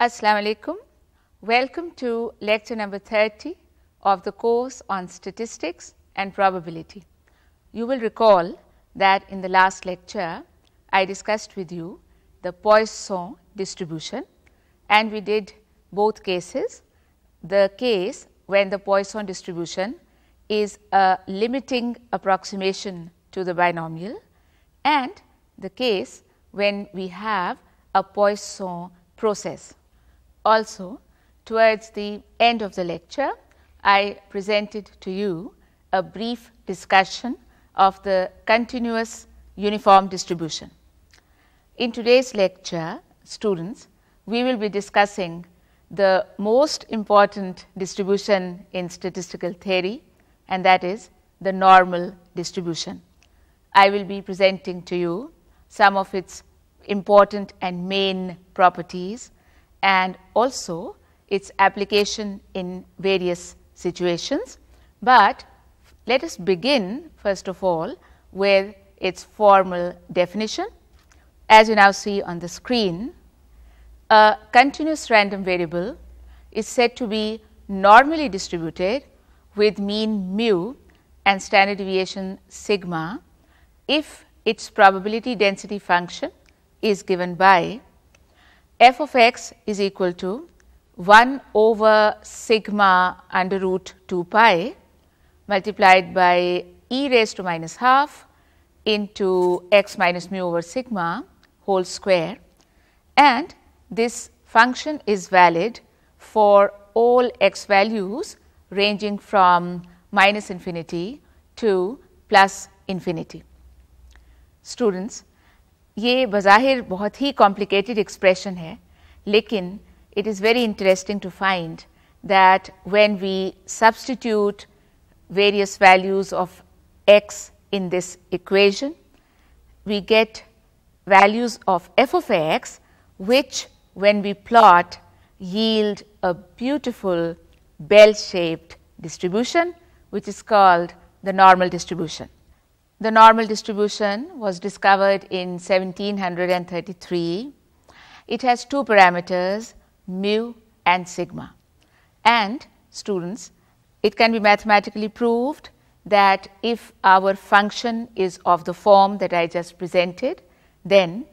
Assalamu alaikum. Welcome to lecture number 30 of the course on statistics and probability. You will recall that in the last lecture I discussed with you the Poisson distribution and we did both cases. The case when the Poisson distribution is a limiting approximation to the binomial and the case when we have a Poisson process. Also, towards the end of the lecture, I presented to you a brief discussion of the continuous uniform distribution. In today's lecture, students, we will be discussing the most important distribution in statistical theory and that is the normal distribution. I will be presenting to you some of its important and main properties and also its application in various situations. But let us begin first of all with its formal definition. As you now see on the screen, a continuous random variable is said to be normally distributed with mean mu and standard deviation sigma if its probability density function is given by f of x is equal to 1 over sigma under root 2 pi multiplied by e raised to minus half into x minus mu over sigma whole square and this function is valid for all x values ranging from minus infinity to plus infinity. Students, ये बज़ाहिर बहुत ही complicated expression है लेकिन it is very interesting to find that when we substitute various values of x in this equation, we get values of f of x which when we plot yield a beautiful bell shaped distribution which is called the normal distribution. The normal distribution was discovered in 1733. It has two parameters mu and sigma. And students, it can be mathematically proved that if our function is of the form that I just presented, then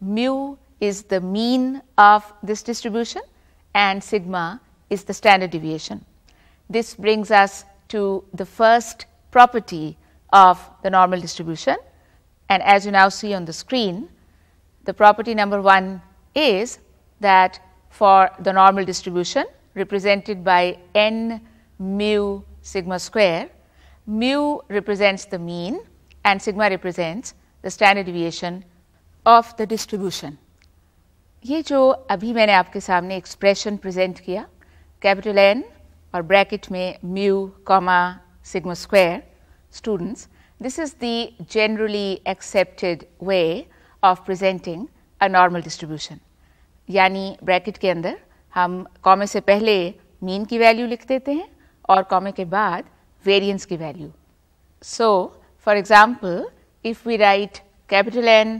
mu is the mean of this distribution and sigma is the standard deviation. This brings us to the first property of the normal distribution. And as you now see on the screen, the property number 1 is that for the normal distribution represented by n mu sigma square, mu represents the mean and sigma represents the standard deviation of the distribution. ये जो अभी मैंने आपके सामने expression present किया capital N और bracket में mu comma sigma square students, this is the generally accepted way of presenting a normal distribution. यानी ब्रैकेट के अंदर हम कॉमे से पहले मीन की वैल्यू लिख देते हैं और कॉमे के बाद वेरिएंस की value so for example if we write capital N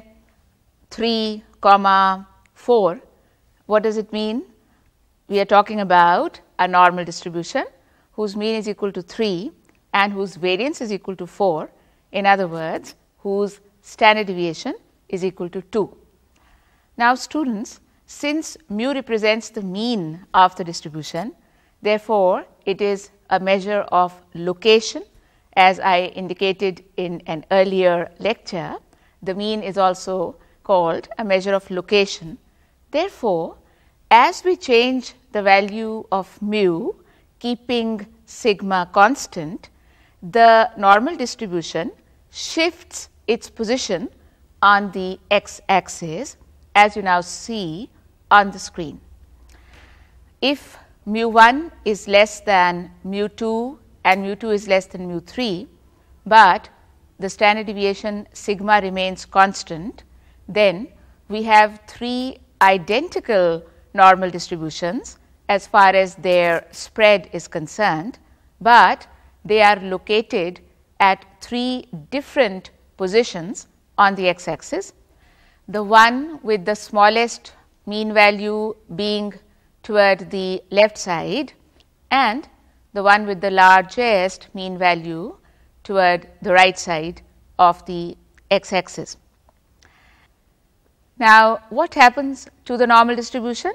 three comma four what does it mean? We are talking about a normal distribution whose mean is equal to 3 and whose variance is equal to 4, in other words, whose standard deviation is equal to 2. Now, students, since mu represents the mean of the distribution, therefore, it is a measure of location as I indicated in an earlier lecture, the mean is also called a measure of location. Therefore, as we change the value of mu keeping sigma constant, the normal distribution shifts its position on the x axis as you now see on the screen. If mu 1 is less than mu 2 and mu 2 is less than mu 3, but the standard deviation sigma remains constant, then we have three identical normal distributions as far as their spread is concerned, but they are located at three different positions on the x axis. The one with the smallest mean value being toward the left side and the one with the largest mean value toward the right side of the x axis. Now, what happens to the normal distribution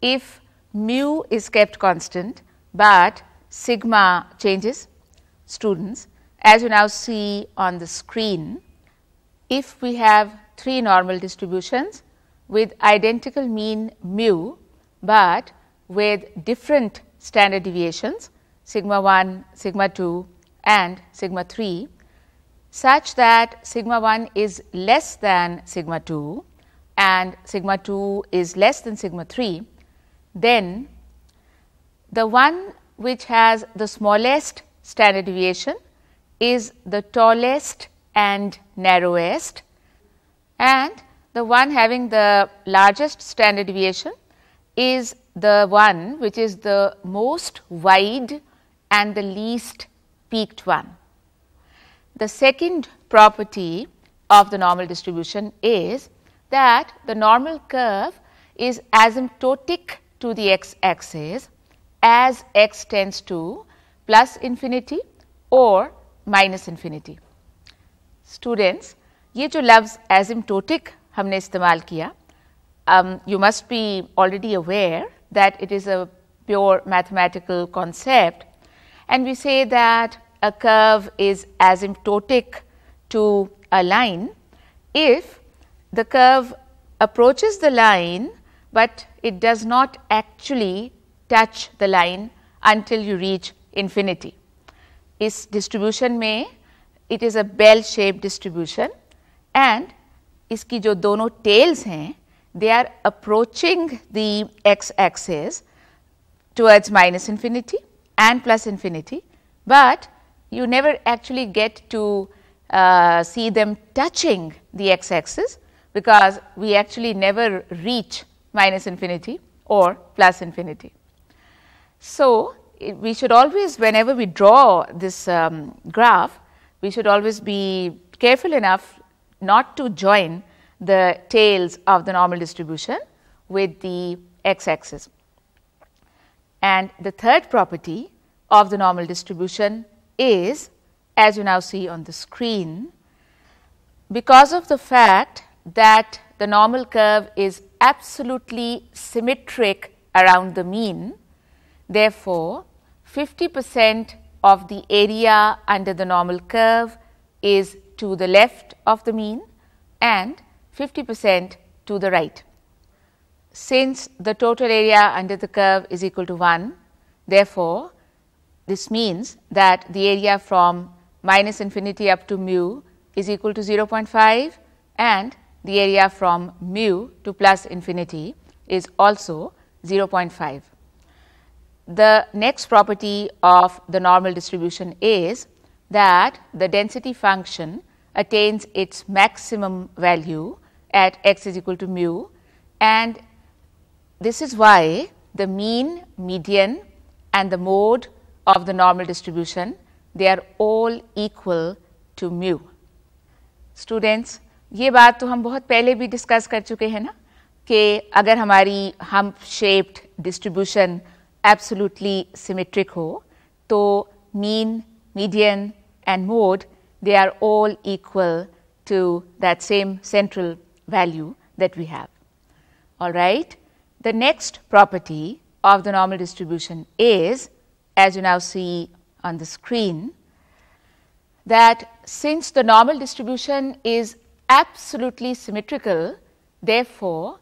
if mu is kept constant, but sigma changes? Students, as you now see on the screen, if we have three normal distributions with identical mean mu, but with different standard deviations sigma 1, sigma 2 and sigma 3 such that sigma 1 is less than sigma 2 and sigma 2 is less than sigma 3, then the one which has the smallest standard deviation is the tallest and narrowest and the one having the largest standard deviation is the one which is the most wide and the least peaked one. The second property of the normal distribution is that the normal curve is asymptotic to the x axis as x tends to plus infinity or minus infinity. Students, ये जो लफ्ज़ asymptotic हमने इस्तेमाल किया um, you must be already aware that it is a pure mathematical concept and we say that a curve is asymptotic to a line if the curve approaches the line, but it does not actually touch the line until you reach infinity. इस distribution में it is a bell shaped distribution and इसकी जो दोनों tails हैं they are approaching the x axis towards minus infinity and plus infinity, but you never actually get to uh, see them touching the x axis because we actually never reach minus infinity or plus infinity. So, we should always whenever we draw this um, graph, we should always be careful enough not to join the tails of the normal distribution with the x axis. And the third property of the normal distribution is as you now see on the screen because of the fact that the normal curve is absolutely symmetric around the mean. Therefore, 50 percent of the area under the normal curve is to the left of the mean and 50 percent to the right. Since the total area under the curve is equal to 1, therefore, this means that the area from minus infinity up to mu is equal to 0.5 and the area from mu to plus infinity is also 0.5 The next property of the normal distribution is that the density function attains its maximum value at x is equal to mu and this is why the mean, median and the mode of the normal distribution they are all equal to mu. Students, ये बात तो हम बहुत पहले भी discuss कर चुके हैं ना कि अगर हमारी हम शेप्ड डिस्ट्रीब्यूशन absolutely symmetric हो mean, median and mode they are all equal to that same central value that we have. All right. The next property of the normal distribution is as you now see on the screen that since the normal distribution is absolutely symmetrical therefore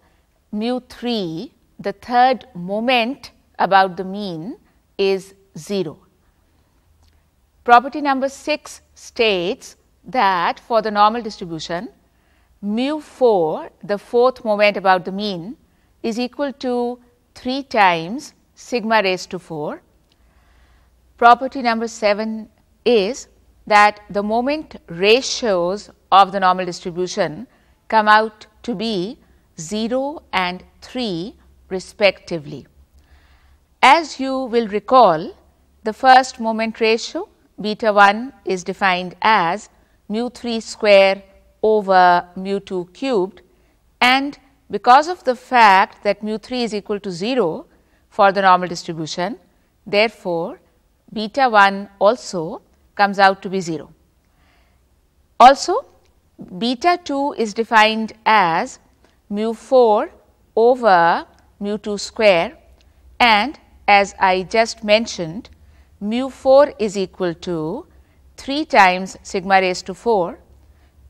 mu 3 the third moment about the mean is 0. Property number 6 states that for the normal distribution, mu 4, the fourth moment about the mean, is equal to 3 times sigma raised to 4. Property number 7 is that the moment ratios of the normal distribution come out to be 0 and 3 respectively. As you will recall, the first moment ratio beta 1 is defined as mu 3 square over mu 2 cubed and because of the fact that mu 3 is equal to 0 for the normal distribution. Therefore, beta 1 also comes out to be 0. Also, beta 2 is defined as mu 4 over mu 2 square and as I just mentioned mu 4 is equal to 3 times sigma raised to 4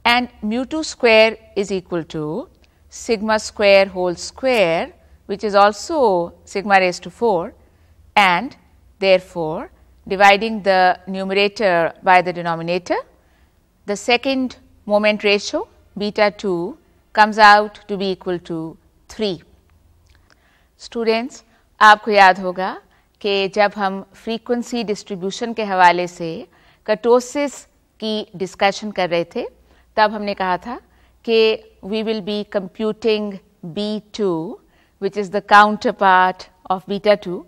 and mu 2 square is equal to sigma square whole square which is also sigma raised to 4 and therefore, dividing the numerator by the denominator, the second moment ratio beta 2 comes out to be equal to 3. Students, आपको याद होगा कि जब हम frequency distribution के हवाले से कटोसिस की डिस्कशन कर रहे थे, तब हमने कहा था कि we will be computing B two which is the counterpart of beta two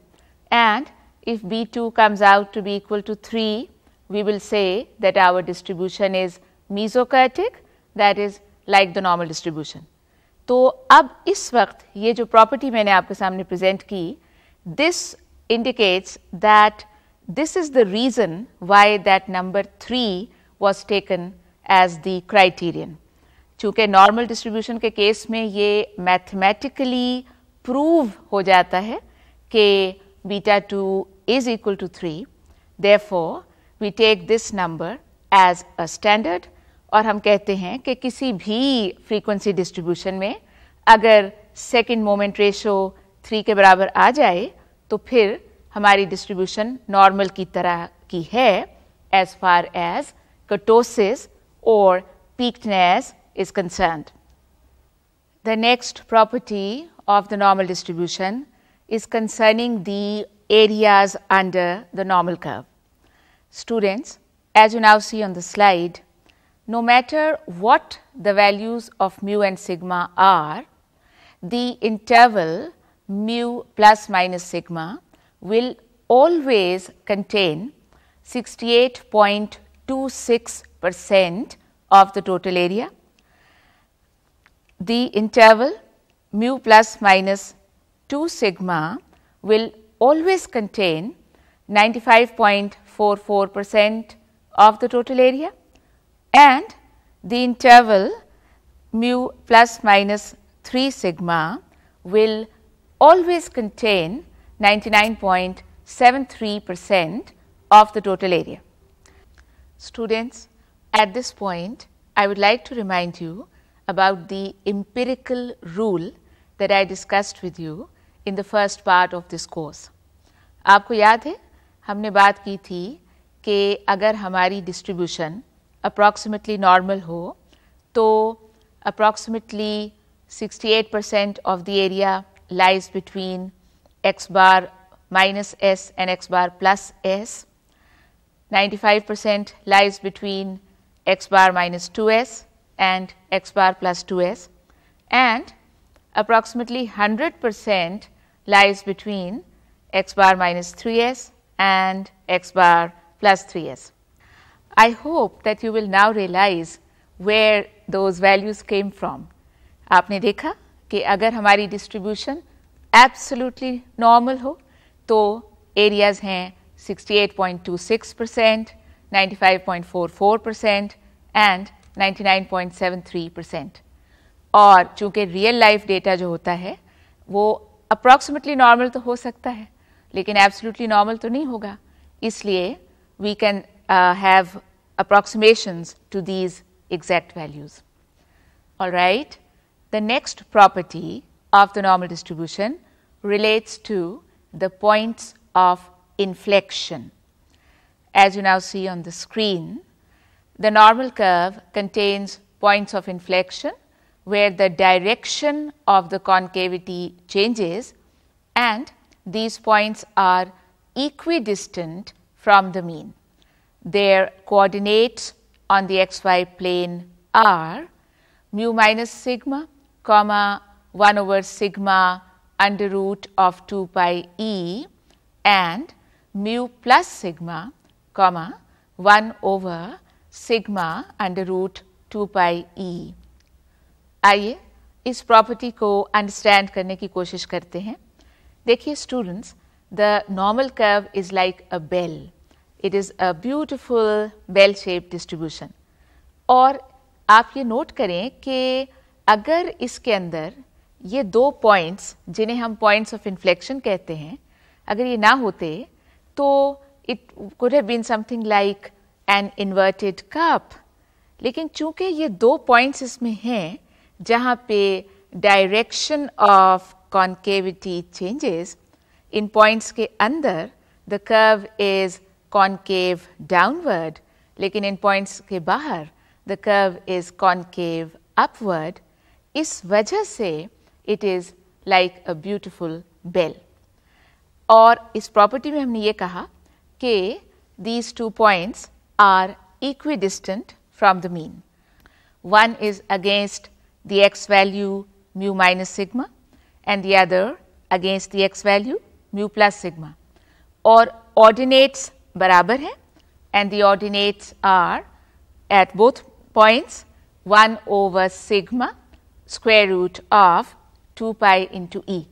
and if B two comes out to be equal to three we will say that our distribution is mesokurtic that is like the normal distribution तो अब इस वक्त ये जो property मैंने आपके सामने present की this indicates that this is the reason why that number three was taken as the criterion चूँकि नॉर्मल डिस्ट्रीब्यूशन के केस में ये मैथमेटिकली प्रूव हो जाता है कि beta two is equal to three therefore we take this number as a standard और हम कहते हैं कि किसी भी फ्रीक्वेंसी डिस्ट्रीब्यूशन में अगर सेकेंड मोमेंट रेशो थ्री के बराबर आ जाए तो फिर हमारी डिस्ट्रीब्यूशन नॉर्मल की तरह की है एज फार एज कटोसिस और peakness is concern the next property of the normal distribution is concerning the areas under the normal curve students as you now see on the slide no matter what the values of mu and sigma are, the interval mu plus minus sigma will always contain 68.26 percent of the total area. The interval mu plus minus 2 sigma will always contain 95.44 percent of the total area and the interval mu plus minus 3 sigma will always contain 99.73 percent of the total area. Students, at this point I would like to remind you about the empirical rule that I discussed with you in the first part of this course. आपको याद है हमने बात की थी कि अगर हमारी distribution approximately normal ho to approximately 68 percent of the area lies between x bar minus s and x bar plus s, 95 percent lies between x bar minus 2s and x bar plus 2s and approximately 100 percent lies between x bar minus 3s and x bar plus 3s. I hope that you will now realize where those values came from. आपने देखा कि अगर हमारी distribution absolutely normal हो तो areas हैं 68.26 percent 95.44 percent and 99.73 percent और चूंकि रियल लाइफ डेटा जो होता है वो अप्रॉक्सीमेटली नॉर्मल तो हो सकता है लेकिन एब्सोल्युटली नॉर्मल तो नहीं होगा इसलिए we can uh, have approximations to these exact values. All right. The next property of the normal distribution relates to the points of inflection. As you now see on the screen, the normal curve contains points of inflection where the direction of the concavity changes and these points are equidistant from the mean. Their coordinates on the xy plane are mu minus sigma comma 1 over sigma under root of 2 pi e and mu plus sigma comma 1 over sigma under root 2 pi e. आइए इस property को understand करने की कोशिश करते हैं देखिए students, the normal curve is like a bell. It is a beautiful bell shaped distribution. और आप ये नोट करें कि अगर इसके अंदर ये दो पॉइंट्स जिन्हें हम पॉइंट्स ऑफ़ इन्फ्लेक्शन कहते हैं, अगर ये ना होते तो it could have been something like an inverted cup लेकिन चूँकि ये दो पॉइंट्स इसमें हैं, जहाँ पे डायरेक्शन ऑफ़ कॉन्केविटी चेंजेस इन पॉइंट्स के अंदर the curve is concave downward लेकिन इन पॉइंट्स के बाहर the curve is concave upward इस वजह से it is like a beautiful bell और इस प्रॉपर्टी में हमने ये कहा कि these two points are equidistant from the mean. One is against the x value mu minus sigma and the other against the x value mu plus sigma और ordinates बराबर हैं and the ordinates are at both points 1 over sigma square root of 2 pi into e.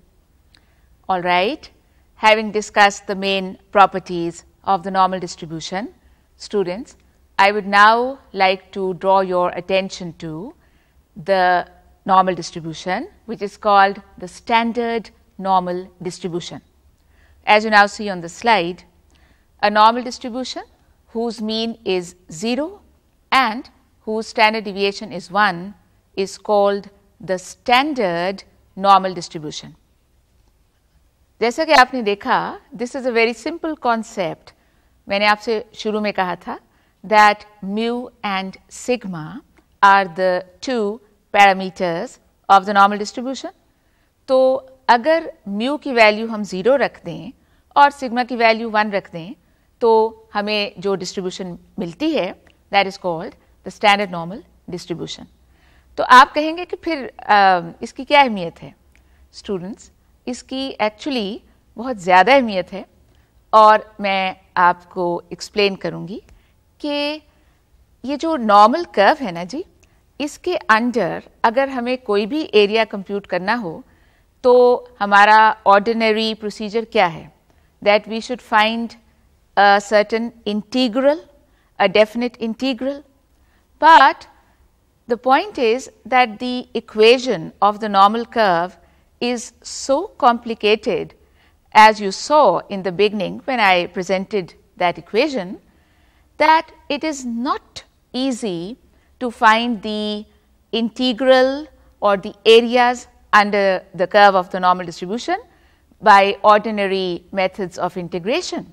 All right. Having discussed the main properties of the normal distribution, students, I would now like to draw your attention to the normal distribution which is called the standard normal distribution. As you now see on the slide, a normal distribution whose mean is 0 and whose standard deviation is 1 is called the standard normal distribution. जैसा कि आपने देखा this is a very simple concept मैंने आपसे शुरू में कहा था that mu and sigma are the two parameters of the normal distribution तो अगर म्यू की वैल्यू हम ज़ीरो रख दें और सिग्मा की वैल्यू वन रख दें तो हमें जो डिस्ट्रीब्यूशन मिलती है that is called the standard normal distribution तो आप कहेंगे कि फिर आ, इसकी क्या अहमियत है? स्टूडेंट्स इसकी एक्चुअली बहुत ज़्यादा अहमियत है और मैं आपको एक्सप्लेन करूँगी कि ये जो नॉर्मल कर्व है ना जी इसके अंडर अगर हमें कोई भी एरिया कंप्यूट करना हो तो हमारा ऑर्डिनरी प्रोसीजर क्या है? That we should find a certain integral, a definite integral, but the point is that the equation of the normal curve is so complicated as you saw in the beginning when I presented that equation that it is not easy to find the integral or the areas under the curve of the normal distribution by ordinary methods of integration.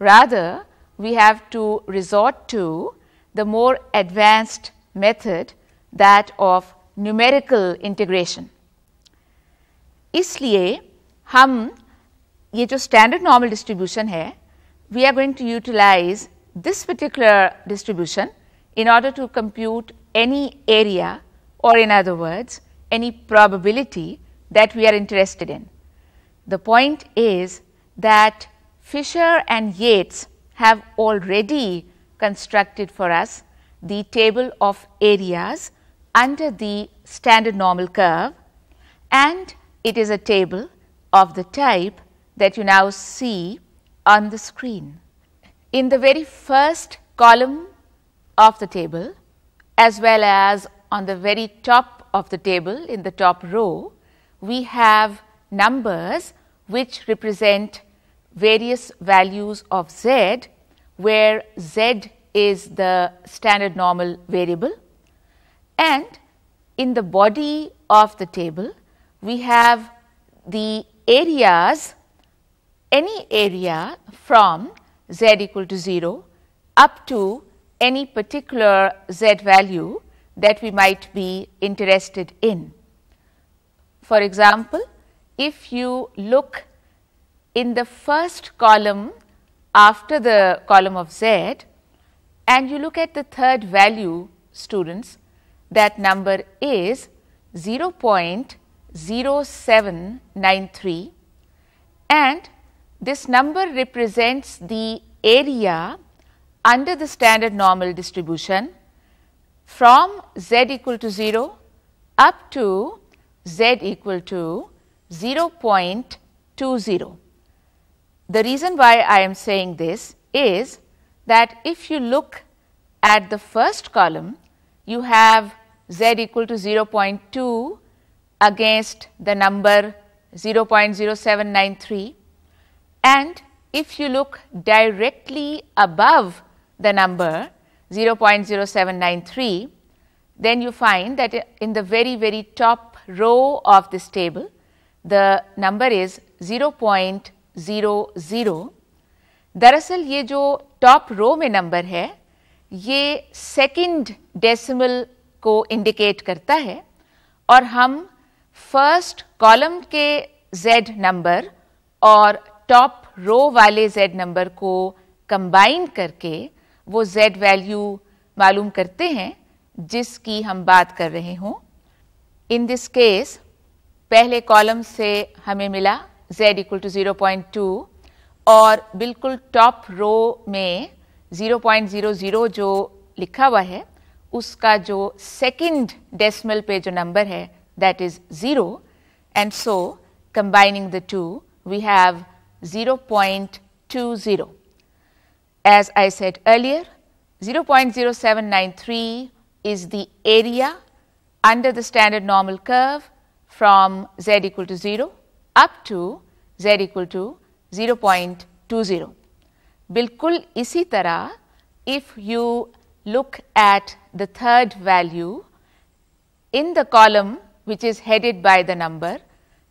Rather, we have to resort to the more advanced method that of numerical integration. इसलिए हम ये जो standard normal distribution है we are going to utilize this particular distribution in order to compute any area or in other words any probability that we are interested in. The point is that Fisher and Yates have already constructed for us the table of areas under the standard normal curve and it is a table of the type that you now see on the screen. In the very first column of the table as well as on the very top of the table in the top row, we have numbers which represent various values of z where z is the standard normal variable and in the body of the table we have the areas any area from z equal to 0 up to any particular z value that we might be interested in. For example, if you look in the first column after the column of z and you look at the third value students that number is 0.0793 and this number represents the area under the standard normal distribution from z equal to 0 up to z equal to 0. The reason why I am saying this is that if you look at the first column, you have z equal to 0.2 against the number 0.0793 and if you look directly above the number 0.0793, then you find that in the very very top row of this table, the number is 0.00 दरअसल ये जो top row में number है, ये second decimal को indicate करता है और हम फ़र्स्ट कॉलम के z नंबर और टॉप रो वाले z नंबर को कंबाइन करके वो z वैल्यू मालूम करते हैं, जिसकी हम बात कर रहे हों। इन दिस केस, पहले कॉलम से हमें मिला z equal to zero point to और बिल्कुल टॉप रो में 0.00 जो लिखा हुआ है उसका जो सेकंड डेसिमल पे जो नंबर है that is zero and so combining the two we have 0.20. As I said earlier 0.0793 is the area under the standard normal curve from z equal to 0 up to z equal to 0.20. बिल्कुल इसी तरह if you look at the third value in the column which is headed by the number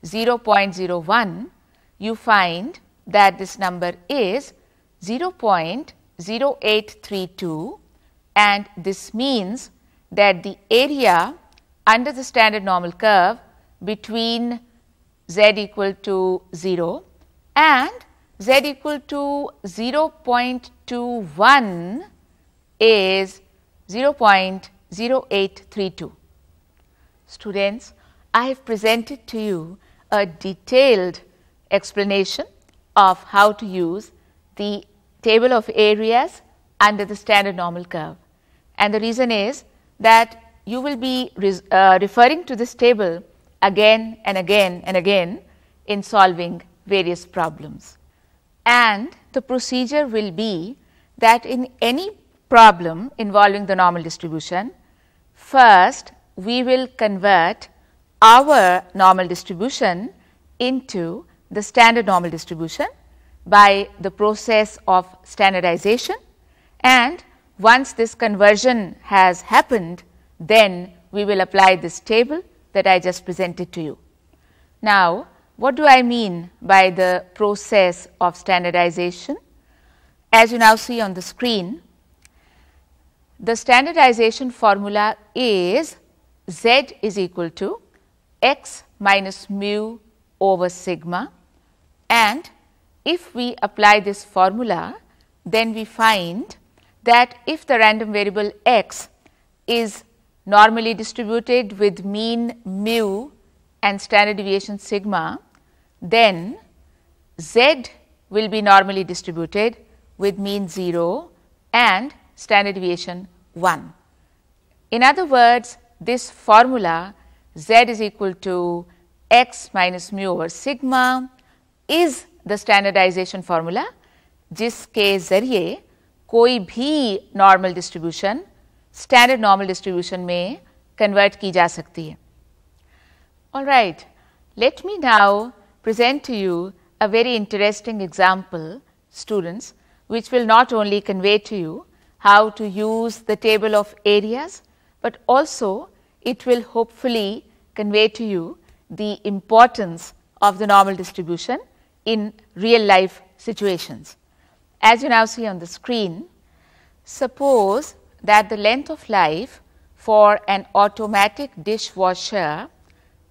0.01, you find that this number is 0.0832 and this means that the area under the standard normal curve between z equal to 0 and z equal to 0.21 is 0.0832. Students, I have presented to you a detailed explanation of how to use the table of areas under the standard normal curve. And the reason is that you will be uh, referring to this table again and again and again in solving various problems. And the procedure will be that in any problem involving the normal distribution, first we will convert our normal distribution into the standard normal distribution by the process of standardization and once this conversion has happened, then we will apply this table that I just presented to you. Now, what do I mean by the process of standardization? As you now see on the screen, the standardization formula is z is equal to x minus mu over sigma and if we apply this formula, then we find that if the random variable x is normally distributed with mean mu and standard deviation sigma, then z will be normally distributed with mean 0 and standard deviation 1. In other words, this formula z is equal to x minus mu over sigma is the standardization formula जिसके ज़रिए कोई भी normal distribution standard normal distribution में convert की जा सकती है All right, let me now present to you a very interesting example students which will not only convey to you how to use the table of areas, but also it will hopefully convey to you the importance of the normal distribution in real life situations. As you now see on the screen, suppose that the length of life for an automatic dishwasher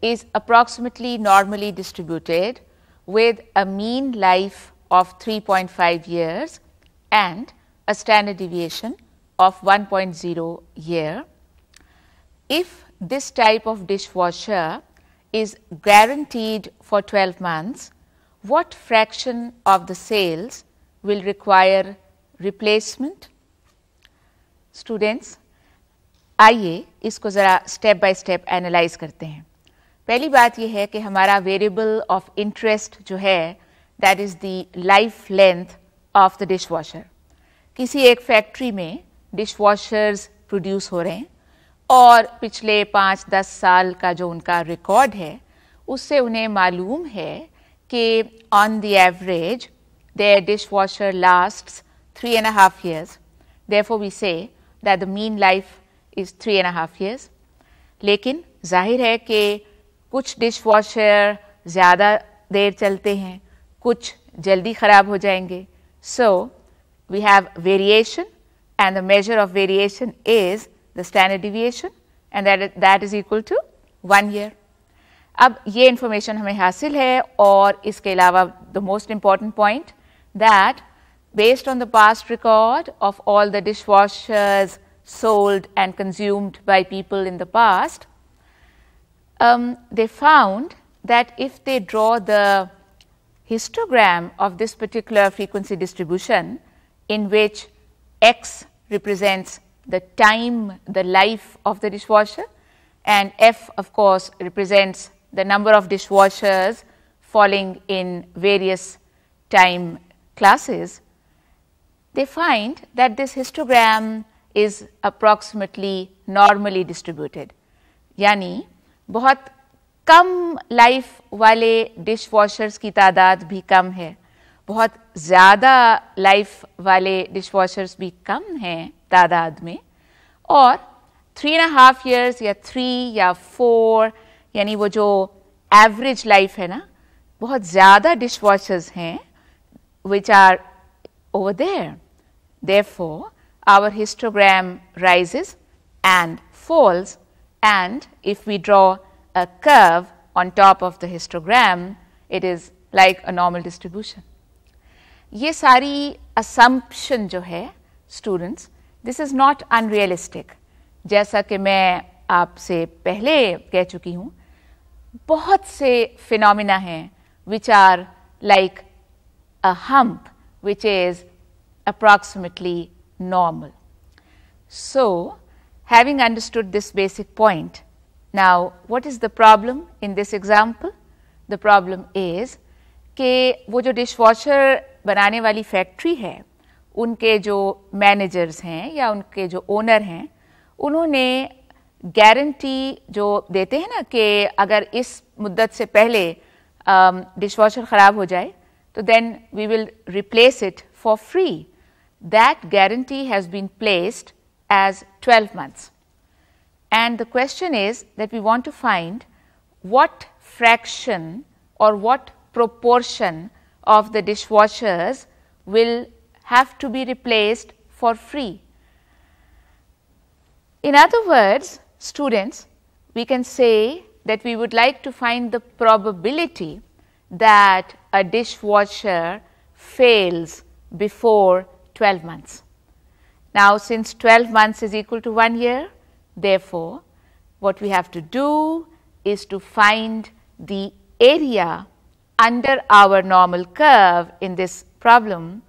is approximately normally distributed with a mean life of 3.5 years and a standard deviation of 1.0 year. If this type of dishwasher is guaranteed for 12 months, what fraction of the sales will require replacement? Students, आइए इसको ज़रा step by step analyse करते हैं पहली बात यह है कि हमारा वेरिएबल ऑफ़ इंटरेस्ट जो है that is the life length of the dishwasher किसी एक फैक्ट्री में डिश वॉशर्स प्रोड्यूस हो रहे हैं और पिछले पाँच दस साल का जो उनका रिकॉर्ड है उससे उन्हें मालूम है कि on the average their dishwasher lasts three and a half years. Therefore, we say that the mean life is three and a half years. लेकिन जाहिर है कि कुछ डिश वॉशर ज़्यादा देर चलते हैं कुछ जल्दी ख़राब हो जाएंगे so we have variation and the measure of variation is the standard deviation and that is equal to one year अब ये इंफॉर्मेशन हमें हासिल है और इसके अलावा the most important point that based on the past record of all the dishwashers sold and consumed by people in the past, um, they found that if they draw the histogram of this particular frequency distribution in which x represents the time, the life of the dishwasher and f of course represents the number of dishwashers falling in various time classes, they find that this histogram is approximately normally distributed. यानी बहुत कम life वाले dish washers की तादाद भी कम है बहुत ज़्यादा लाइफ वाले डिश वॉशर्स भी कम हैं तादाद में और थ्री एंड हाफ़ ईयर्स या थ्री या फोर यानी वो जो एवरेज लाइफ है ना, बहुत ज़्यादा डिश वॉशर्स हैं, which are over there. Therefore, our histogram rises and falls and if we draw a curve on top of the histogram, it is like a normal distribution. ये सारी assumption जो है students, this is not unrealistic. जैसा कि मैं आपसे पहले कह चुकी हूँ बहुत से फिनोमिना हैं which are like a hump which is approximately normal. So, having understood this basic point, now what is the problem in this example? The problem is कि वो जो डिशवॉशर बनाने वाली फैक्ट्री है उनके जो मैनेजर्स हैं या उनके जो ओनर हैं उन्होंने गारंटी जो देते हैं ना कि अगर इस मुद्दत से पहले डिशवॉशर ख़राब हो जाए so then we will replace it for free. That guarantee has been placed as 12 months. And the question is that we want to find what fraction or what proportion of the dishwashers will have to be replaced for free. In other words, students, we can say that we would like to find the probability that a dishwasher fails before 12 months. Now, since 12 months is equal to 1 year, therefore, what we have to do is to find the area under our normal curve in this problem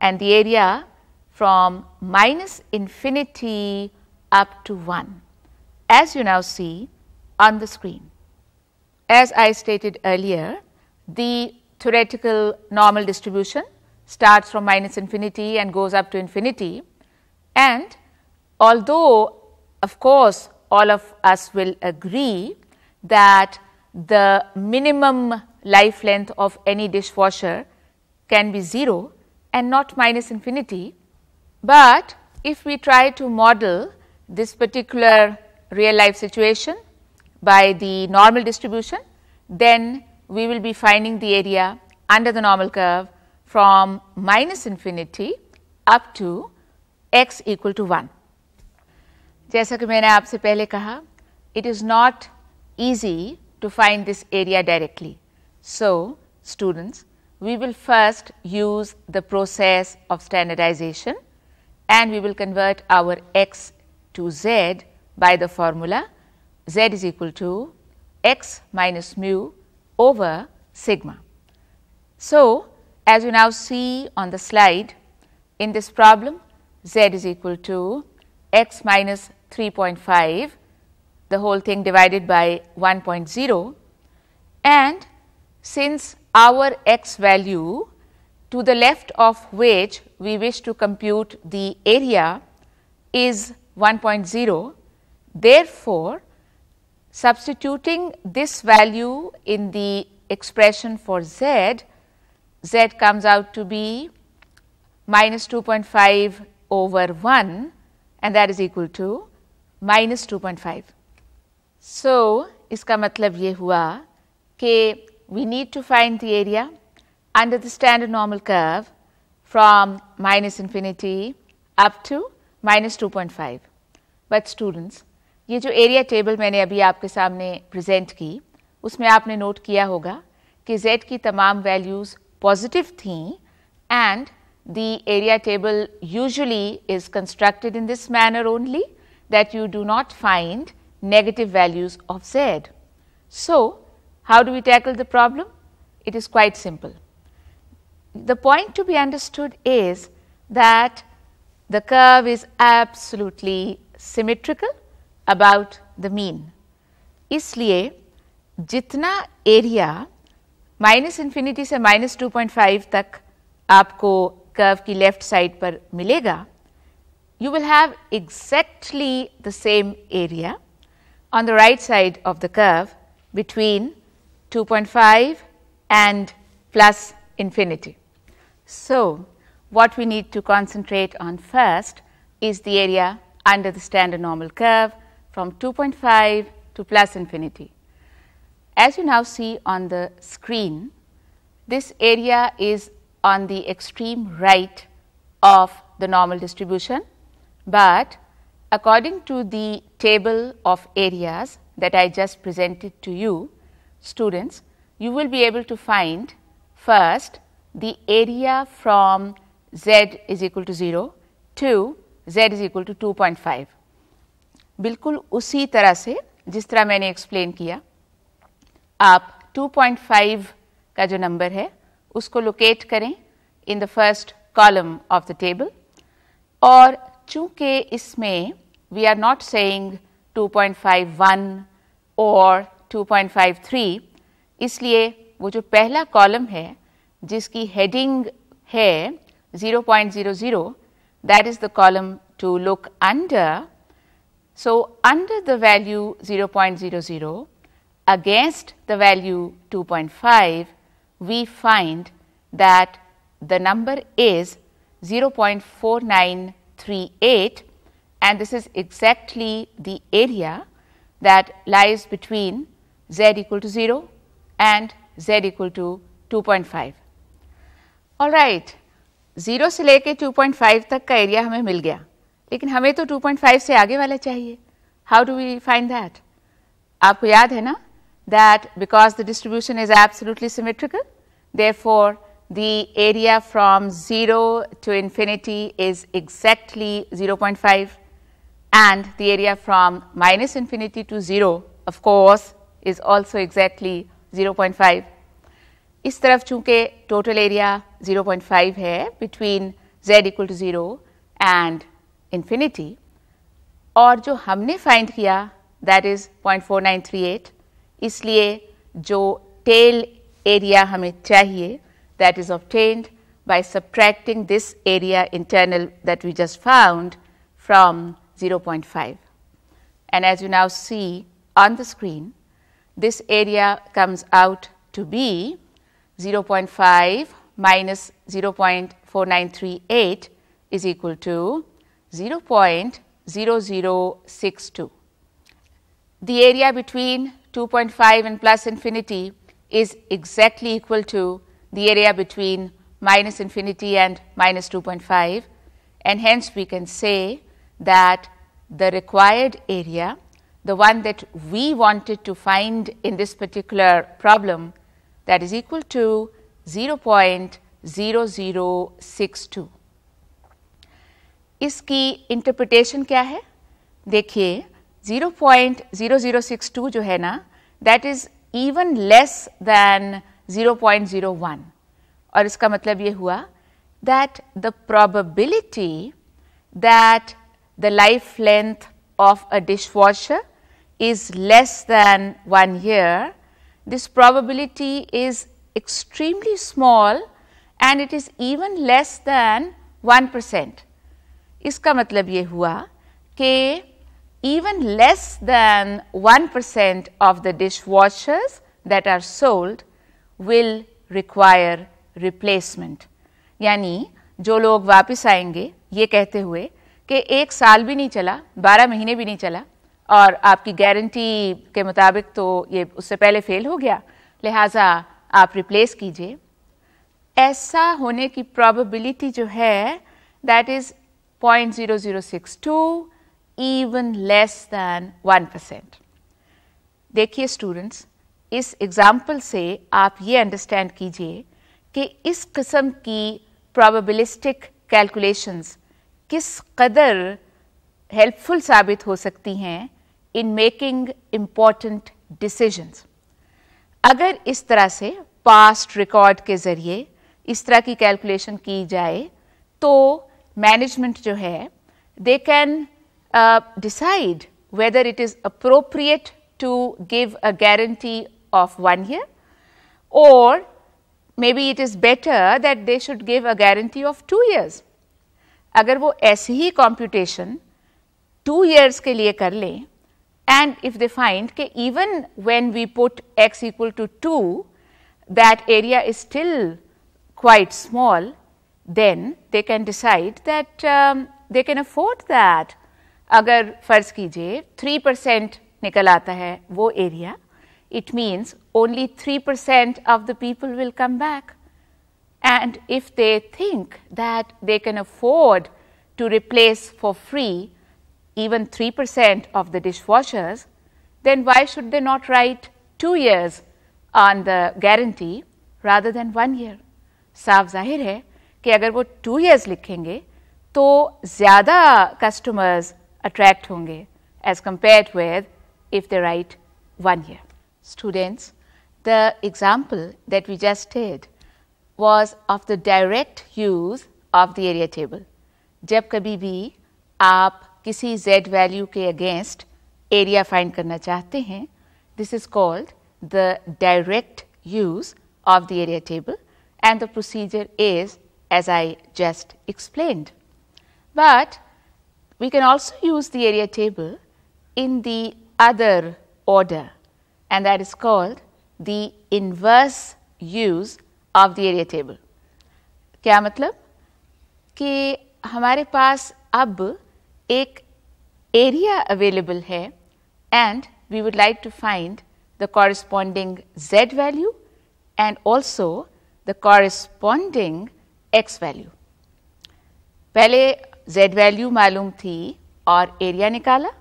and the area from minus infinity up to 1 as you now see on the screen. As I stated earlier, the theoretical normal distribution starts from minus infinity and goes up to infinity. And although of course, all of us will agree that the minimum life length of any dishwasher can be 0 and not minus infinity. But if we try to model this particular real life situation by the normal distribution, then we will be finding the area under the normal curve from minus infinity up to x equal to 1. जैसा कि मैंने आपसे पहले कहा it is not easy to find this area directly. So, students we will first use the process of standardization and we will convert our x to z by the formula z is equal to x minus mu over sigma. So, as you now see on the slide in this problem z is equal to x minus 3.5 the whole thing divided by 1.0 and since our x value to the left of which we wish to compute the area is 1.0. Therefore, substituting this value in the expression for z, z comes out to be minus 2.5 over 1 and that is equal to minus 2.5. So, इसका मतलब ये हुआ कि we need to find the area under the standard normal curve from minus infinity up to minus 2.5. But students, ये जो area table मैंने अभी आपके सामने प्रेजेंट की उसमें आपने नोट किया होगा कि z की तमाम वैल्यूज़ पॉजिटिव थी and the area table usually is constructed in this manner only that you do not find negative values of z. So, how do we tackle the problem? It is quite simple. The point to be understood is that the curve is absolutely symmetrical about the mean. इसलिए जितना area minus infinity से minus two point five तक आपको curve की left side पर मिलेगा you will have exactly the same area on the right side of the curve between 2.5 and plus infinity. So, what we need to concentrate on first is the area under the standard normal curve from 2.5 to plus infinity. As you now see on the screen, this area is on the extreme right of the normal distribution, but according to the table of areas that I just presented to you, students, you will be able to find first the area from z is equal to 0 to z is equal to 2.5. बिल्कुल उसी तरह से जिस तरह मैंने explain किया आप 2.5 का जो नंबर है उसको लोकेट करें in the first column of the table और चूँकि इसमें वी आर नॉट सेइंग 2.51 और 2.53 इसलिए वो जो पहला कॉलम है जिसकी हेडिंग है 0.00 that is the column to look under. So, under the value 0.00 against the value 2.5 we find that the number is 0.4938 and this is exactly the area that lies between z equal to 0 and z equal to 2.5. All right, 0 से लेके 2.5 तक का area हमें मिल गया लेकिन हमें तो 2.5 से आगे वाला चाहिए how do we find that आपको याद है ना that because the distribution is absolutely symmetrical, therefore, the area from 0 to infinity is exactly 0.5 and the area from minus infinity to 0 of course is also exactly 0.5. इस तरफ चूंकि total area 0.5 है between z equal to zero and infinity और जो हमने find किया that is 0.4938 इसलिए जो टेल एरिया हमें चाहिए that is obtained by subtracting this area internal that we just found from 0.5. And as you now see on the screen, this area comes out to be 0.5 minus 0.4938 is equal to 0.0062. The area between 2.5 and plus infinity is exactly equal to the area between minus infinity and minus 2.5 and hence we can say that the required area, the one that we wanted to find in this particular problem that is equal to 0.0062. इसकी interpretation क्या है देखिए 0.0062 जो है ना that is even less than 0.01 और इसका मतलब ये हुआ that the probability that the life length of a dishwasher is less than one year this probability is extremely small and it is even less than one percent इसका मतलब ये हुआ कि even less than 1 percent of the dishwashers that are sold will require replacement. यानी जो लोग वापस आएँगे ये कहते हुए कि एक साल भी नहीं चला, 12 महीने भी नहीं चला और आपकी गारंटी के मुताबिक तो ये उससे पहले फेल हो गया लिहाजा आप रिप्लेस कीजिए ऐसा होने की प्रोबेबिलिटी जो है that is point zero zero six two less than one percent देखिए स्टूडेंट्स इस एग्ज़ाम्पल से आप ये अंडरस्टैंड कीजिए कि इस किस्म की प्रोबेबिलिस्टिक कैलकुलेशंस किस कदर हेल्पफुल साबित हो सकती हैं इन मेकिंग इंपॉर्टेंट डिसीजंस अगर इस तरह से पास्ट रिकॉर्ड के ज़रिए इस तरह की कैलकुलेशन की जाए तो मैनेजमेंट जो है they can decide whether it is appropriate to give a guarantee of one year और maybe it is better that they should give a guarantee of two years. अगर वो ऐसी ही computation two years के लिए कर लें and if they find that even when we put x equal to 2, that area is still quite small, then they can decide that um, they can afford that. अगर फ़र्ज़ कीजिए three percent निकल आता है वो area it means only three percent of the people will come back and if they think that they can afford to replace for free even three percent of the dishwashers then why should they not write two years on the guarantee rather than one year साफ़ ज़ाहिर है कि अगर वो two years लिखेंगे तो ज़्यादा customers attract होंगे as compare with if they write one year students the example that we just had was of the direct use of the area table जब कभी भी आप किसी z वैल्यू के अगेंस्ट एरिया फाइंड करना चाहते हैं this is called the direct use of the area table and the procedure is as I just explain but we can also use the area table in the other order and that is called the inverse use of the area table. क्या मतलब कि हमारे पास अब एक area available है and we would like to find the corresponding z value and also the corresponding x value. पहले z value मालूम थी और area निकाला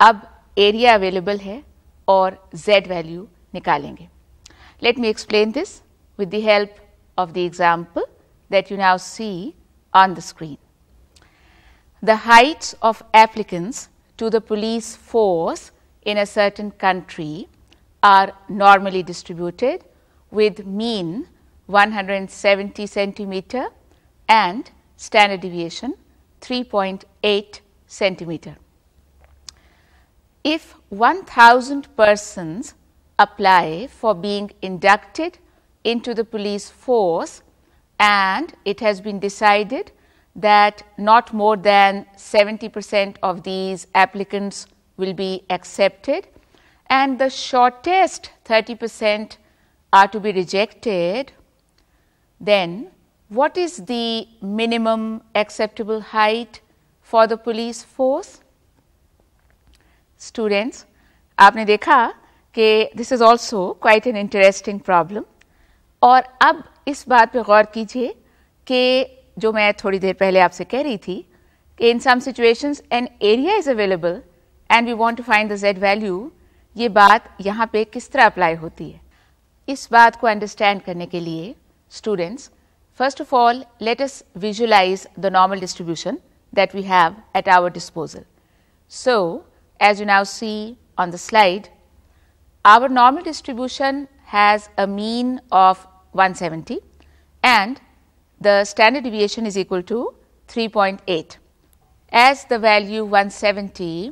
अब area available है और z value निकालेंगे. Let me explain this with the help of the example that you now see on the screen the heights of applicants to the police force in a certain country are normally distributed with mean 170 centimeter and standard deviation 3.8 centimeter. If 1000 persons apply for being inducted into the police force and it has been decided that not more than 70 percent of these applicants will be accepted and the shortest 30 percent are to be rejected, then what is the minimum acceptable height for the police force? Students, आपने देखा कि this is also quite an interesting problem और अब इस बात पे गौर कीजिए कि जो मैं थोड़ी देर पहले आपसे कह रही थी कि इन some situations an area is available and we want to find the Z value ये बात यहाँ पे किस तरह अप्लाई होती है इस बात को अंडरस्टैंड करने के लिए students First of all, let us visualize the normal distribution that we have at our disposal. So, as you now see on the slide, our normal distribution has a mean of 170 and the standard deviation is equal to 3.8. As the value 170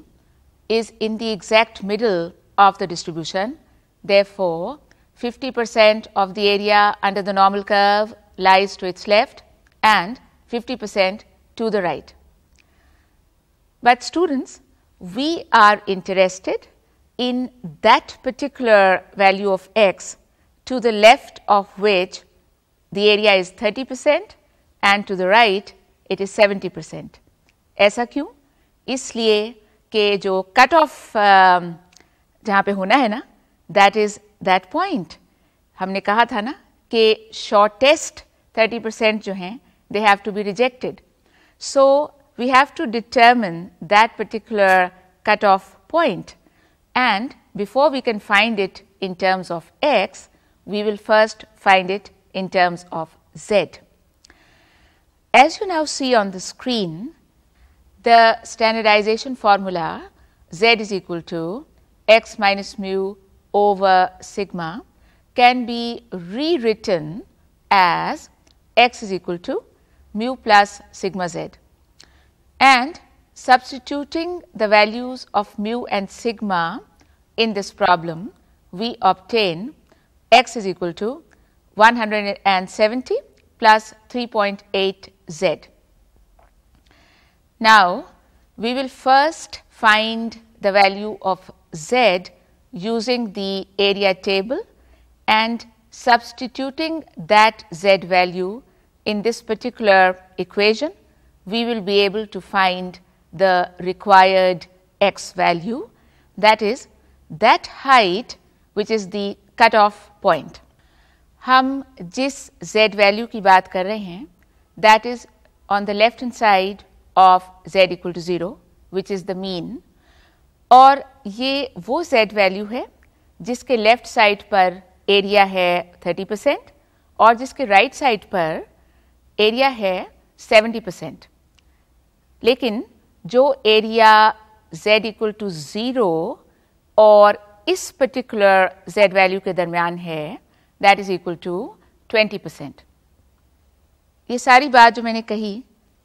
is in the exact middle of the distribution, therefore, 50 percent of the area under the normal curve lies to its left and 50 percent to the right. But students, we are interested in that particular value of x to the left of which the area is 30 percent and to the right it is 70 percent. ऐसा क्यों इसलिए कि जो cut off um, जहाँ पे होना है ना दैट इज दैट पॉइंट हमने कहा था ना कि शॉर्टेस्ट 30 परसेंट जो हैं they have to be rejected so we have to determine that particular cut off point and before we can find it in terms of x, we will first find it in terms of z. As you now see on the screen, the standardization formula z is equal to x minus mu over sigma can be rewritten as x is equal to mu plus sigma z. And substituting the values of mu and sigma in this problem, we obtain x is equal to 170 plus 3.8 z. Now, we will first find the value of z using the area table and substituting that z value in this particular equation, we will be able to find the required x value that is that height which is the cut off point. हम जिस z value की बात कर रहे हैं that is on the left hand side of z equal to 0 which is the mean और ये वो z value है जिसके लेफ्ट साइड पर एरिया है 30 परसेंट और जिसके राइट right साइड पर एरिया है 70 परसेंट लेकिन जो area z equal to zero और इस पर्टिकुलर z वैल्यू के दरमियान है that is equal to 20 percent ये सारी बात जो मैंने कही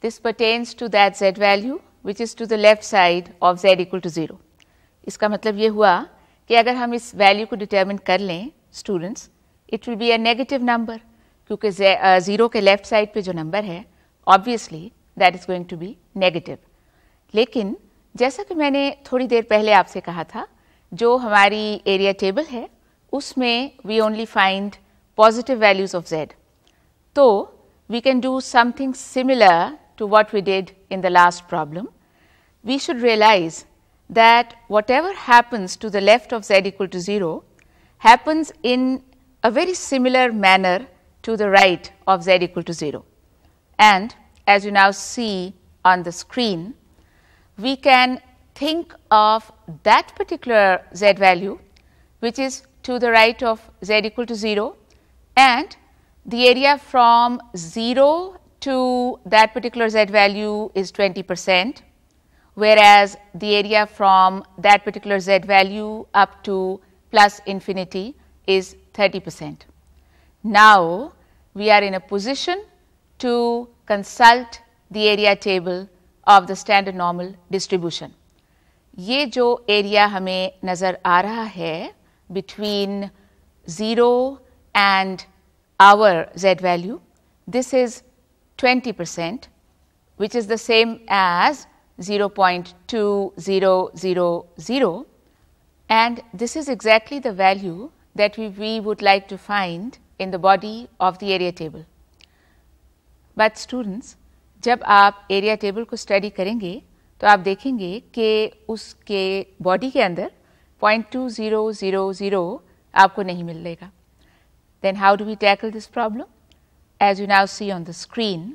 this pertains to that z value which is to the left side of z equal to zero इसका मतलब ये हुआ कि अगर हम इस वैल्यू को डिटर्मिन कर लें students it will be a negative number क्योंकि ज़ीरो के लेफ्ट साइड पे जो नंबर है obviously that is going to be negative लेकिन जैसा कि मैंने थोड़ी देर पहले आपसे कहा था जो हमारी एरिया टेबल है उसमें we only find positive values of Z तो we can do something similar to what we did in the last problem we should realise that whatever happens to the left of z equal to 0 happens in a very similar manner to the right of z equal to 0. And as you now see on the screen, we can think of that particular z value which is to the right of z equal to 0 and the area from 0 to that particular z value is 20 percent, whereas the area from that particular z value up to plus infinity is 30 percent. Now, we are in a position to consult the area table of the standard normal distribution. ये जो area हमें नज़र आ रहा है between 0 and our z value, this is 20 percent which is the same as 0.2000 and this is exactly the value that we, we would like to find in the body of the area table. But students, जब आप area table को study करेंगे तो आप देखेंगे कि उसके body के अंदर point two zero zero zero आपको नहीं मिलेगा then how do we tackle this problem as you now see on the screen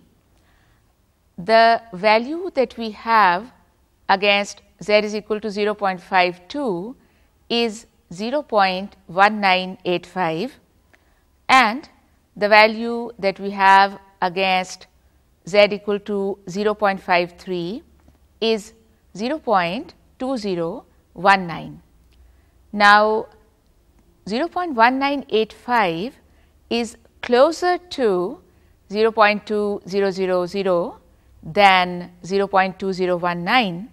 the value that we have against z is equal to 0.52 is 0.1985 and the value that we have against z equal to 0.53 is 0.2019. Now, 0.1985 is closer to 0.2000 than 0.2019.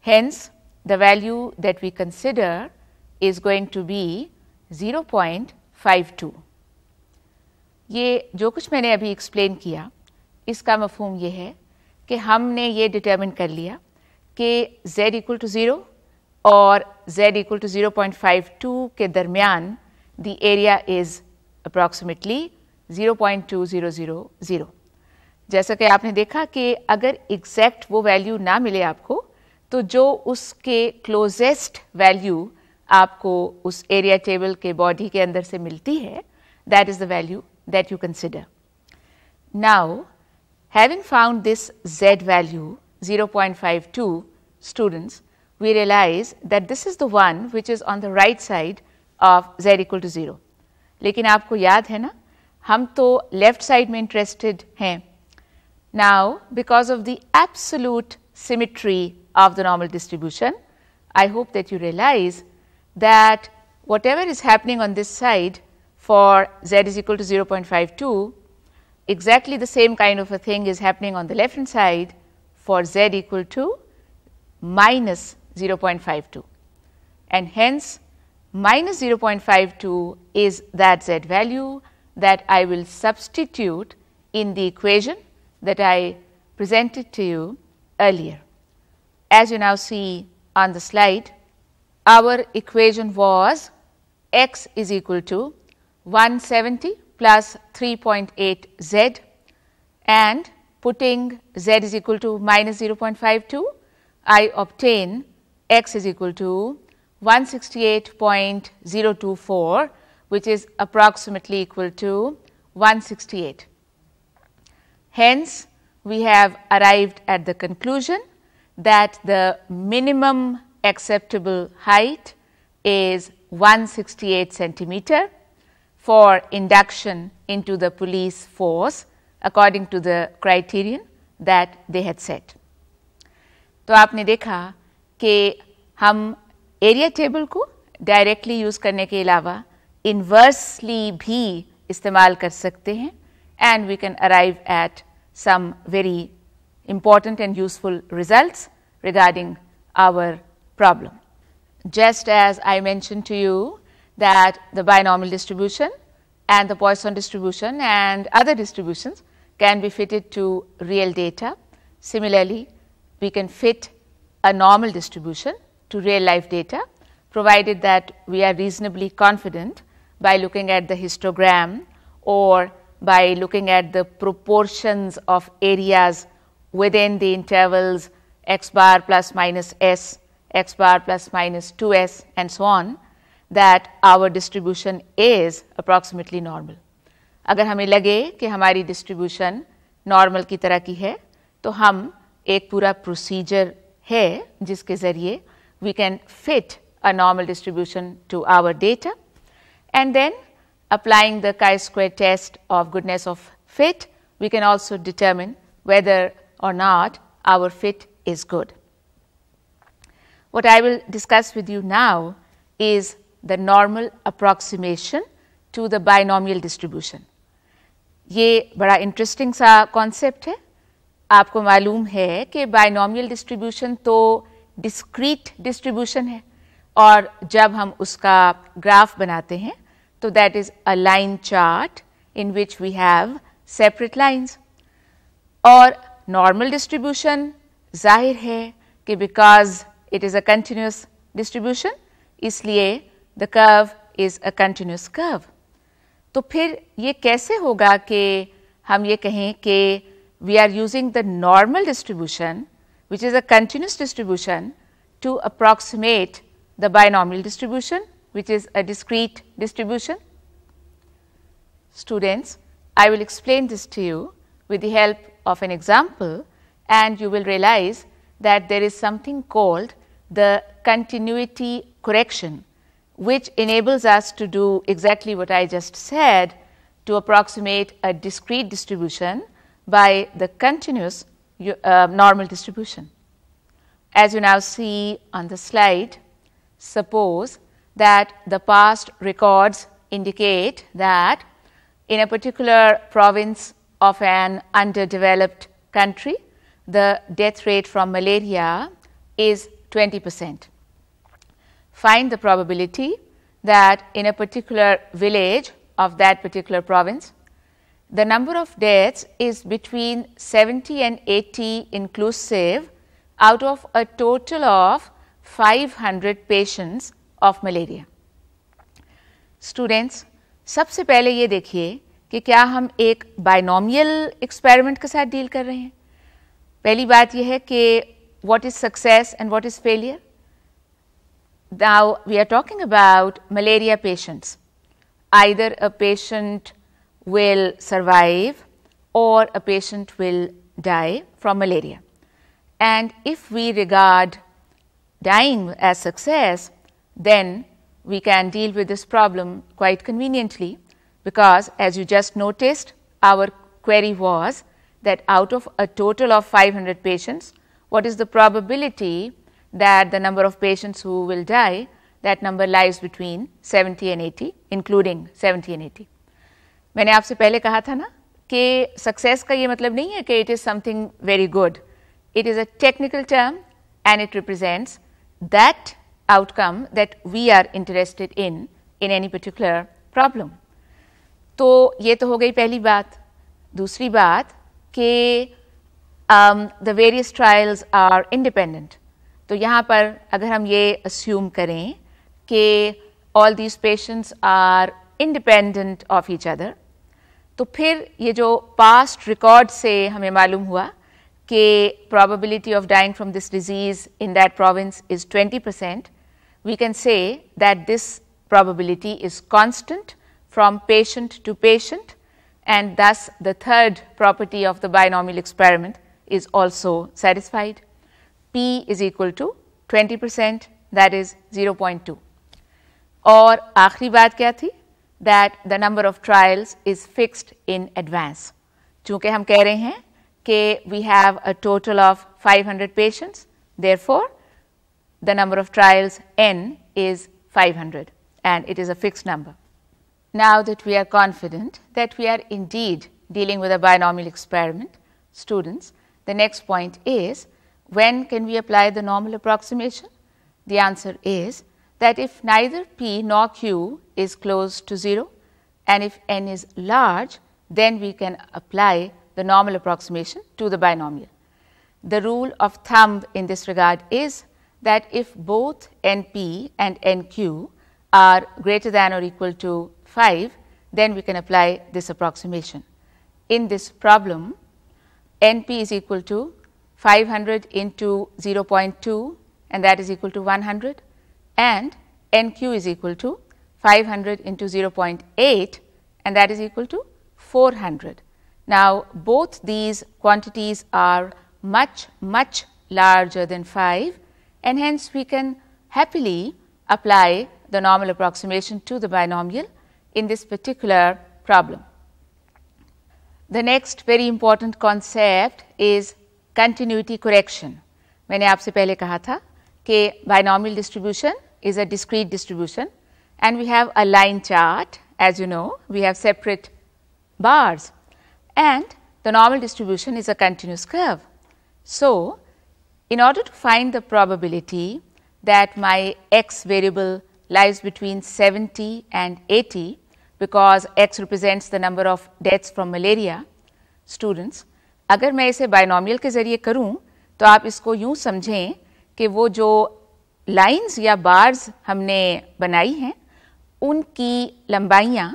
Hence, the value that we consider is going to be 0.52. ये जो कुछ मैंने अभी explain किया, इसका मफहम ये है कि हमने ये डिटर्मिन कर लिया कि z इक्वल टू ज़ीरो और z equal to zero point five two के दरमियान the area is approximately zero point two zero zero zero जैसा कि आपने देखा कि अगर एग्जैक्ट वो वैल्यू ना मिले आपको तो जो उसके क्लोजेस्ट वैल्यू आपको उस एरिया टेबल के बॉडी के अंदर से मिलती है that is the value that you consider now having found this Z value 0.52 students we realize that this is the one which is on the right side of Z equal to zero लेकिन आपको याद है ना, हम तो left side में interested हैं. Now because of the absolute symmetry of the normal distribution, I hope that you realize that whatever is happening on this side for z is equal to 0.52 exactly the same kind of a thing is happening on the left hand side for z equal to minus 0.52 and hence minus 0.52 is that z value that I will substitute in the equation that I presented to you earlier. As you now see on the slide, our equation was x is equal to 170 plus 3.8 z and putting z is equal to minus 0.52, I obtain x is equal to 168.024 which is approximately equal to 168. Hence, we have arrived at the conclusion that the minimum acceptable height is 168 centimeter for induction into the police force according to the criterion that they had set. तो आपने देखा कि हम area table को directly use करने के अलावा inversely भी इस्तेमाल कर सकते हैं and we can arrive at some very important and useful results regarding our problem. Just as I mentioned to you that the binomial distribution and the Poisson distribution and other distributions can be fitted to real data. Similarly, we can fit a normal distribution to real life data provided that we are reasonably confident by looking at the histogram or by looking at the proportions of areas within the intervals x bar plus minus s, x bar plus minus 2s and so on that our distribution is approximately normal. अगर हमें लगे कि हमारी distribution normal की तरह की है तो हम एक पूरा प्रोसीजर है जिसके ज़रिए we can fit a normal distribution to our data and then applying the chi-square test of goodness of fit, we can also determine whether or not, our fit is good. What I will discuss with you now is the normal approximation to the binomial distribution. ये बड़ा interesting सा concept है आपको मालूम है कि binomial distribution तो discrete distribution है और जब हम उसका ग्राफ बनाते हैं तो that is a line chart in which we have separate lines और नॉर्मल डिस्ट्रीब्यूशन जाहिर है कि because it is a continuous distribution इसलिए the curve is a continuous curve तो फिर ये कैसे होगा कि हम ये कहें कि we are using the normal distribution which is a continuous distribution to approximate the binomial distribution which is a discrete distribution. Students, I will explain this to you with the help of an example and you will realize that there is something called the continuity correction which enables us to do exactly what I just said to approximate a discrete distribution by the continuous uh, normal distribution. As you now see on the slide, suppose that the past records indicate that in a particular province of an underdeveloped country, the death rate from malaria is 20 percent. find the probability that in a particular village of that particular province, the number of deaths is between 70 and 80 inclusive out of a total of 500 patients of malaria. Students, सबसे पहले ये देखिए कि क्या हम एक binomial experiment के साथ डील कर रहे हैं पहली बात यह है कि what is success and what is failure? Now, we are talking about malaria patients. Either a patient will survive or a patient will die from malaria. And if we regard dying as success, then we can deal with this problem quite conveniently because as you just noticed our query was that out of a total of 500 patients, what is the probability that the number of patients who will die that number lies between 70 and 80 including 70 and 80. मैंने आपसे पहले कहा था ना कि success का ये मतलब नहीं है कि it is something very good it is a technical term and it represents that outcome that we are interested in in any particular problem. तो ये तो हो गई पहली बात। दूसरी बात कि the various trials are independent तो यहाँ पर अगर हम ये अस्यूम करें कि all these patients are independent of each other तो फिर ये जो पास्ट रिकॉर्ड से हमें मालूम हुआ कि probability of dying from this disease in that province is 20 percent, we can say that this probability is constant from patient to patient and thus the third property of the binomial experiment is also satisfied. P is equal to 20 percent that is 0.2 और आखिरी बात क्या थी that the number of trials is fixed in advance. चूंकि हम कह रहे हैं कि we have a total of 500 patients therefore the number of trials n is 500 and it is a fixed number. Now that we are confident that we are indeed dealing with a binomial experiment, students, the next point is when can we apply the normal approximation? The answer is that if neither p nor q is close to 0 and if n is large, then we can apply the normal approximation to the binomial. The rule of thumb in this regard is that if both NP and NQ are greater than or equal to 5, then we can apply this approximation. In this problem, NP is equal to 500 into 0.2 and that is equal to 100 and NQ is equal to 500 into 0.8 and that is equal to 400. Now, both these quantities are much, much larger than 5 and hence we can happily apply the normal approximation to the binomial in this particular problem. The next very important concept is continuity correction. मैंने आपसे पहले कहा था कि binomial distribution is a discrete distribution and we have a line chart as you know we have separate bars and the normal distribution is a continuous curve. So, in order to find the probability that my x variable lies between 70 and 80 because x represents the number of deaths from malaria, students, अगर मैं इसे binomial के ज़रिए करूँ तो आप इसको यूँ समझें कि वो जो लाइंस या बार्स हमने बनाई हैं उनकी लंबाइयाँ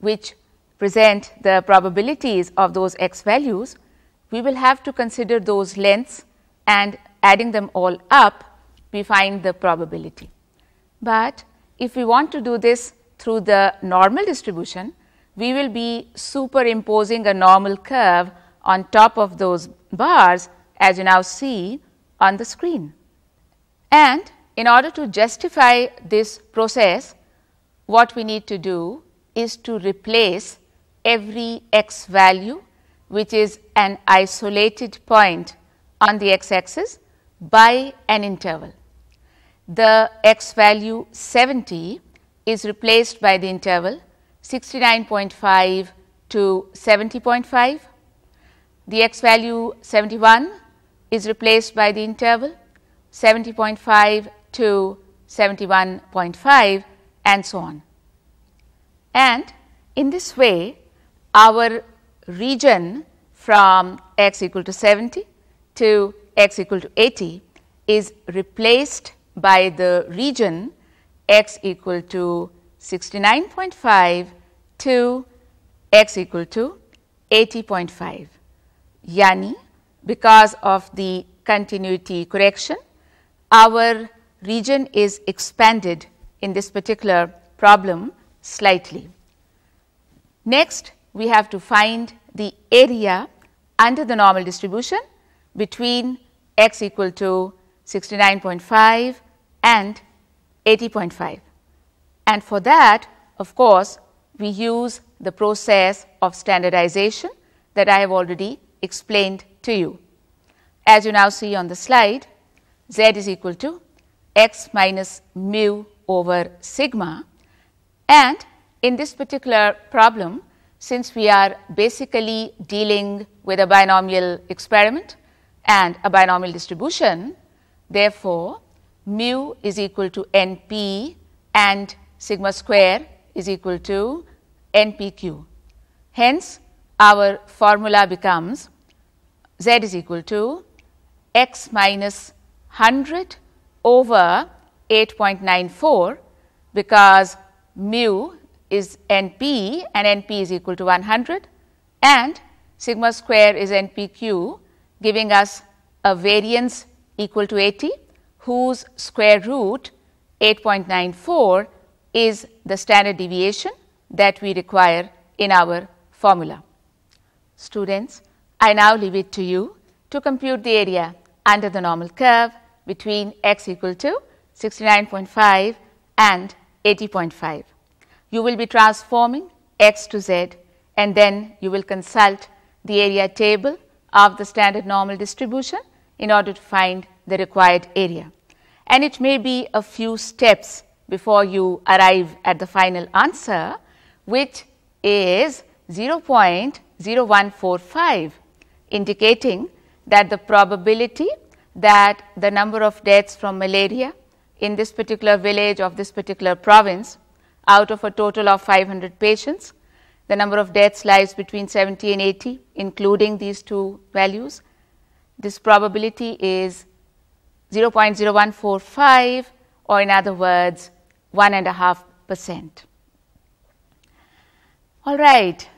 which present the probabilities of those x values, we will have to consider those lengths and adding them all up, we find the probability. But if we want to do this through the normal distribution, we will be superimposing a normal curve on top of those bars as you now see on the screen. And in order to justify this process, what we need to do is to replace every x value which is an isolated point on the x axis by an interval. The x value 70 is replaced by the interval 69.5 to 70.5. The x value 71 is replaced by the interval 70.5 to 71.5 and so on. And in this way, our region from x equal to 70 to x equal to 80 is replaced by the region x equal to 69.5 to x equal to 80.5. Yani, because of the continuity correction, our region is expanded in this particular problem slightly. Next, we have to find the area under the normal distribution between x equal to 69.5 and 80.5. And for that, of course, we use the process of standardization that I have already explained to you. As you now see on the slide, z is equal to x minus mu over sigma and in this particular problem, since we are basically dealing with a binomial experiment and a binomial distribution, therefore, mu is equal to np and sigma square is equal to npq. Hence, our formula becomes z is equal to x minus 100 over 8.94 because mu is NP and NP is equal to 100 and sigma square is NPQ giving us a variance equal to 80 whose square root 8.94 is the standard deviation that we require in our formula. Students, I now leave it to you to compute the area under the normal curve between x equal to 69.5 and 80.5. You will be transforming x to z and then you will consult the area table of the standard normal distribution in order to find the required area. And it may be a few steps before you arrive at the final answer which is 0.0145 indicating that the probability that the number of deaths from malaria in this particular village of this particular province out of a total of 500 patients. The number of deaths lies between 70 and 80 including these two values. This probability is 0.0145 or in other words one and a half percent. All right,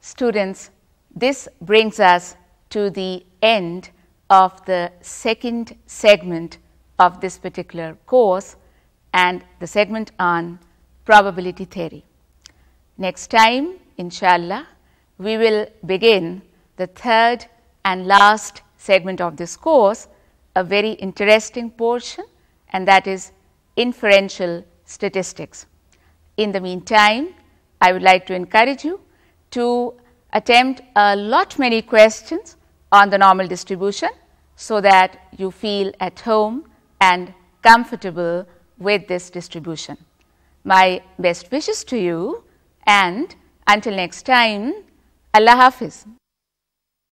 students, this brings us to the end of the second segment of this particular course and the segment on probability theory. Next time, inshallah, we will begin the third and last segment of this course, a very interesting portion and that is inferential statistics. In the meantime, I would like to encourage you to attempt a lot many questions on the normal distribution so that you feel at home and comfortable with this distribution. My best wishes to you and until next time, Allah Hafiz.